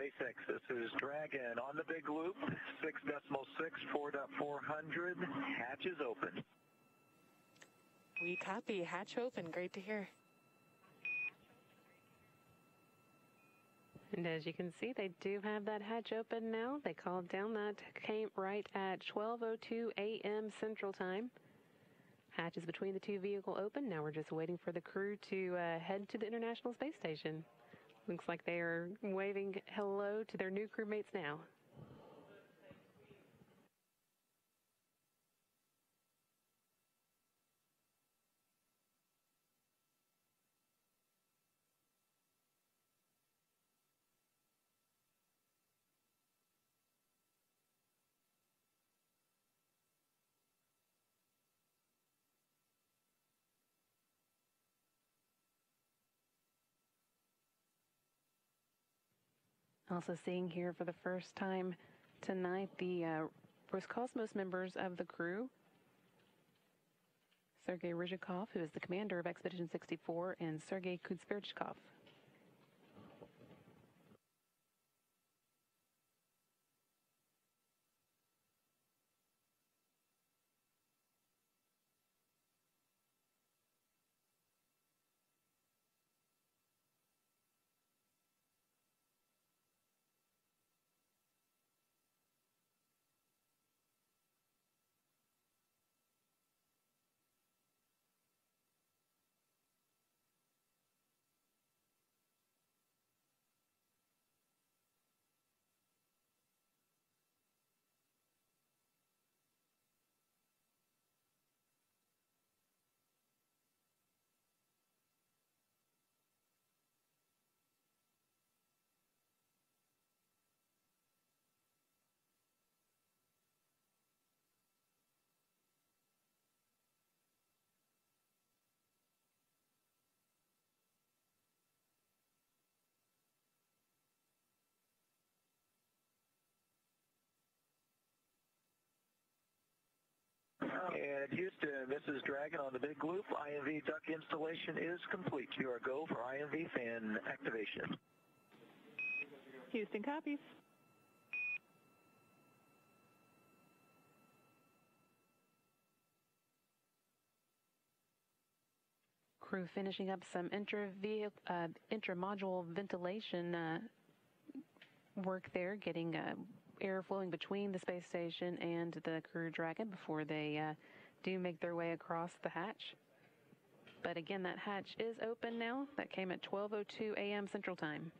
SpaceX, this is Dragon on the big loop, 6 decimal 6, 4.400, hatch is open. We copy, hatch open, great to hear. And as you can see, they do have that hatch open now. They called down that came right at 12.02 a.m. Central Time. Hatch is between the two vehicle open. Now we're just waiting for the crew to uh, head to the International Space Station. Looks like they are waving hello to their new crewmates now. Also seeing here for the first time tonight the uh, Roscosmos members of the crew. Sergei Ryzhikov, who is the commander of Expedition 64, and Sergei Kud-Sverchkov. And Houston, this is Dragon on the big loop. IMV duct installation is complete. You are go for IMV fan activation. Houston copies. Crew finishing up some intra uh, intra-module ventilation uh, work there, getting uh, air flowing between the space station and the Crew Dragon before they uh, do make their way across the hatch. But again, that hatch is open now. That came at 12.02 a.m. Central Time.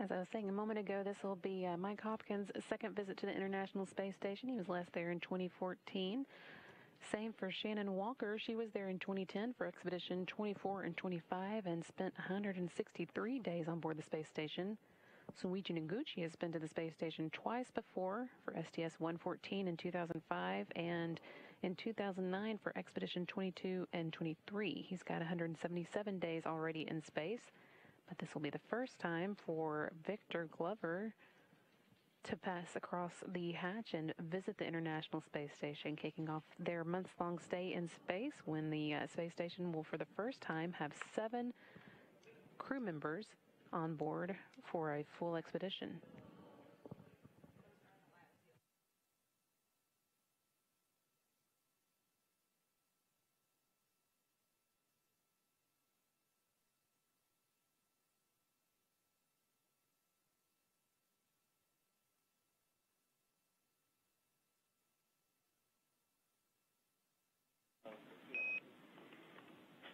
As I was saying a moment ago, this will be uh, Mike Hopkins' second visit to the International Space Station. He was last there in 2014. Same for Shannon Walker. She was there in 2010 for Expedition 24 and 25 and spent 163 days on board the space station. Soichi Noguchi has been to the space station twice before for STS-114 in 2005 and in 2009 for Expedition 22 and 23. He's got 177 days already in space. But this will be the first time for Victor Glover to pass across the hatch and visit the International Space Station, kicking off their month long stay in space when the uh, space station will, for the first time, have seven crew members on board for a full expedition.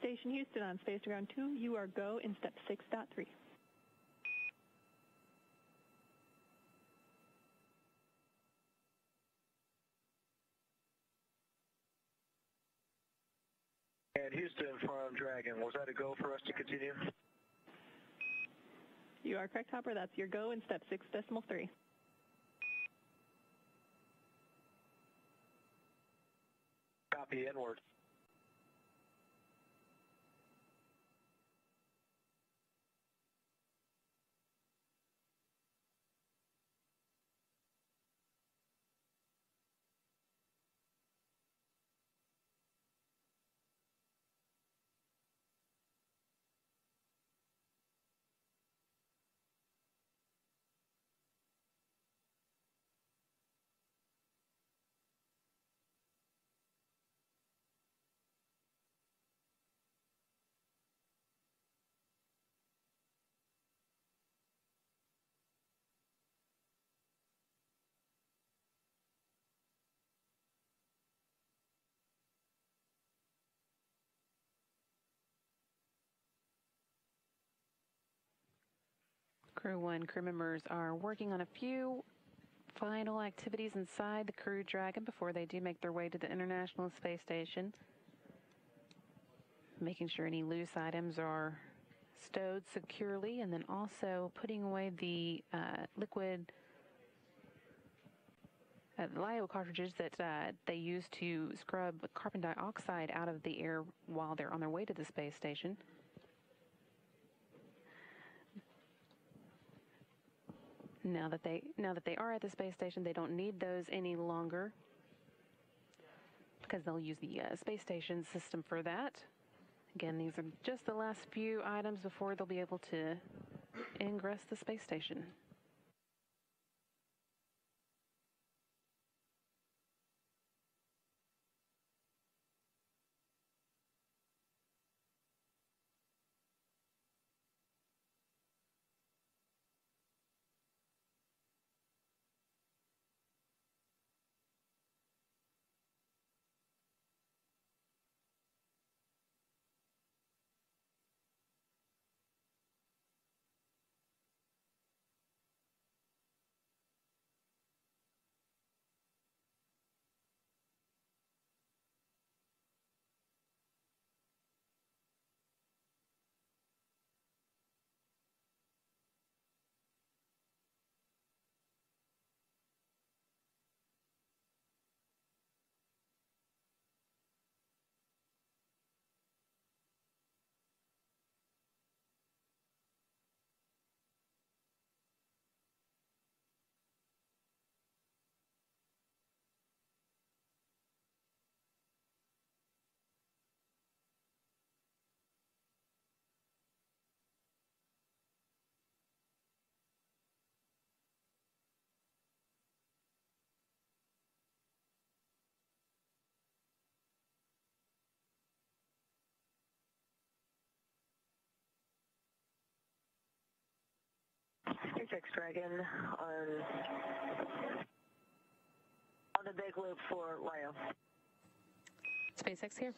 Station Houston on Space to Ground 2. You are go in step 6.3. And Houston from Dragon, was that a go for us to continue? You are correct, Hopper. That's your go in step 6 decimal 3. Copy, inward. Crew 1 crew members are working on a few final activities inside the Crew Dragon before they do make their way to the International Space Station. Making sure any loose items are stowed securely and then also putting away the uh, liquid uh, LiOH cartridges that uh, they use to scrub carbon dioxide out of the air while they're on their way to the space station. Now that they now that they are at the space station, they don't need those any longer because they'll use the uh, space station system for that. Again, these are just the last few items before they'll be able to ingress the space station. SpaceX Dragon on on the big loop for LiOH. SpaceX here.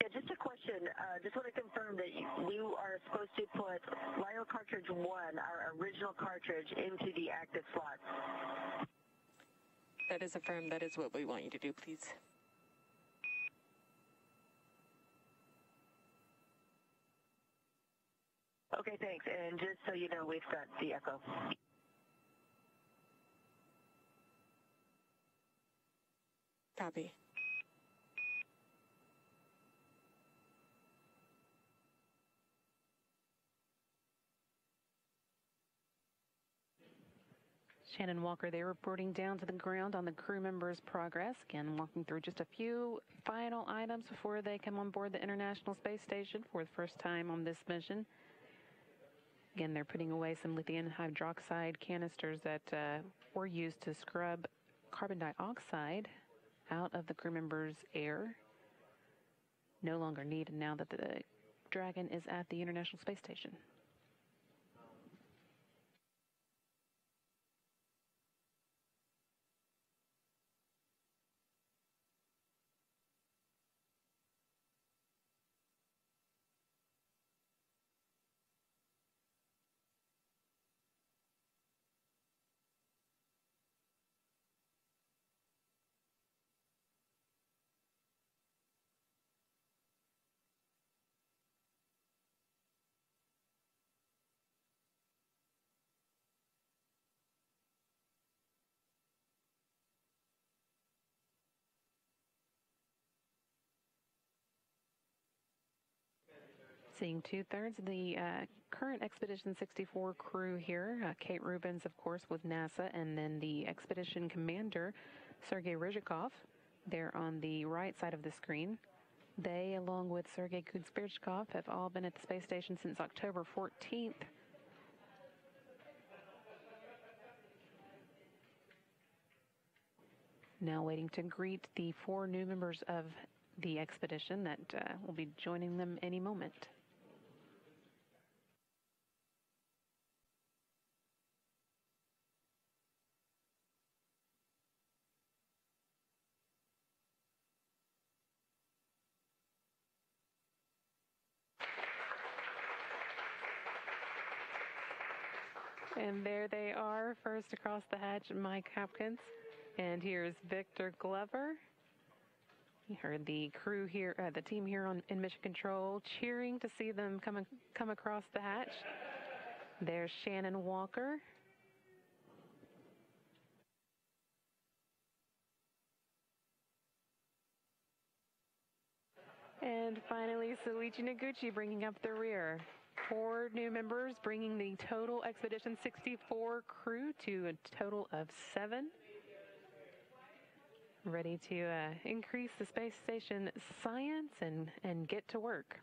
Yeah, just a question. Uh, just want to confirm that you, are supposed to put LiOH cartridge 1, our original cartridge, into the active slot. That is affirmed. That is what we want you to do, please. Okay, thanks. And just so you know, we've got the echo. Copy. Shannon Walker there reporting down to the ground on the crew members' progress. Again, walking through just a few final items before they come on board the International Space Station for the first time on this mission. Again, they're putting away some lithium hydroxide canisters that uh, were used to scrub carbon dioxide out of the crew members' air. No longer needed now that the Dragon is at the International Space Station. Seeing two thirds of the uh, current Expedition 64 crew here. Uh, Kate Rubins, of course, with NASA, and then the Expedition Commander, Sergei Ryzhikov, there on the right side of the screen. They, along with Sergei Kud-Sverchkov, have all been at the space station since October 14th. Now waiting to greet the four new members of the expedition that uh, will be joining them any moment. And there they are, first across the hatch, Mike Hopkins. And here's Victor Glover. You heard the crew here, uh, the team here on in Mission Control cheering to see them come come across the hatch. There's Shannon Walker. And finally, Soichi Noguchi bringing up the rear. Four new members, bringing the total Expedition 64 crew to a total of seven ready to uh, increase the space station science and, and get to work.